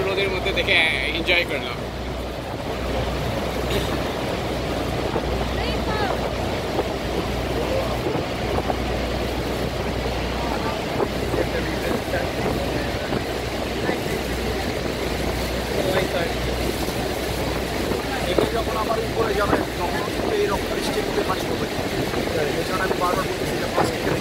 রোদের মধ্যে দেখে এনজয় করলাম যখন আমার উপরে যাবে তখন কিন্তু এইরকম বৃষ্টির মধ্যে পাঁচ করবে এছাড়া আমি বারবার বলতেছি যে প্লাস্টিকে